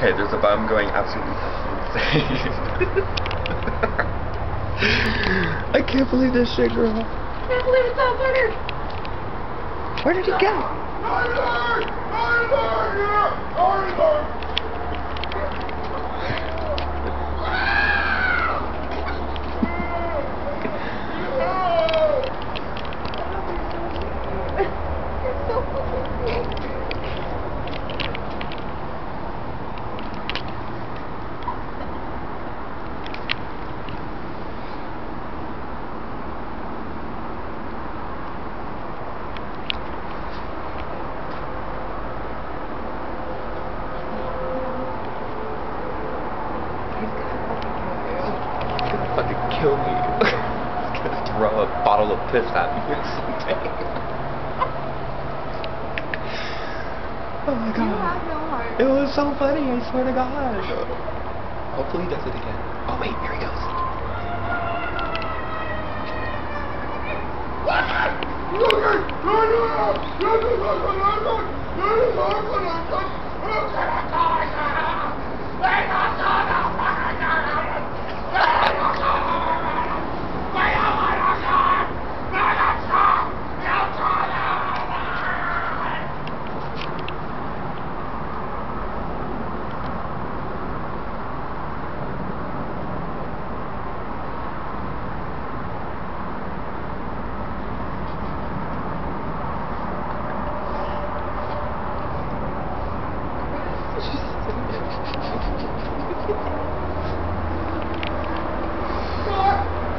Okay, there's a bum going absolutely insane. I can't believe this shit, girl. I can't believe it's not murdered. Where did he go? It's so fucking He's gonna fucking kill me. He's gonna throw a bottle of piss at me or something. oh my You god. have no heart. It was so funny, I swear to God. Hopefully he does it again. Oh wait, here he goes.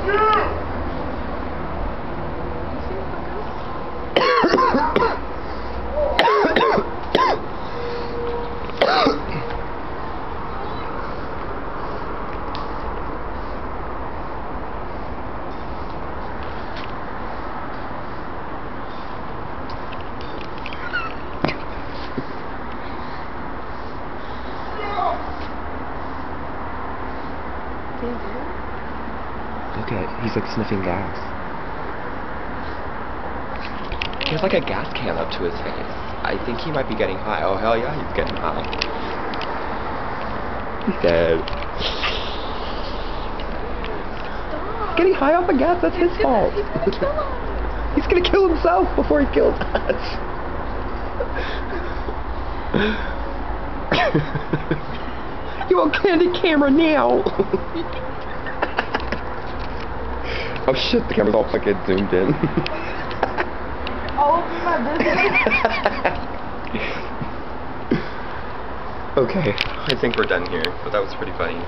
Yeah! Look at, he's like sniffing gas. He has like a gas can up to his face. I think he might be getting high. Oh hell yeah, he's getting high. He's dead. Stop. Getting high off of gas, that's his He's fault. gonna- He's gonna kill. He's gonna kill himself before he kills us. you on the camera now. oh shit, the camera's all fucking zoomed in. All of my business. okay, I think we're done here, but that was pretty funny.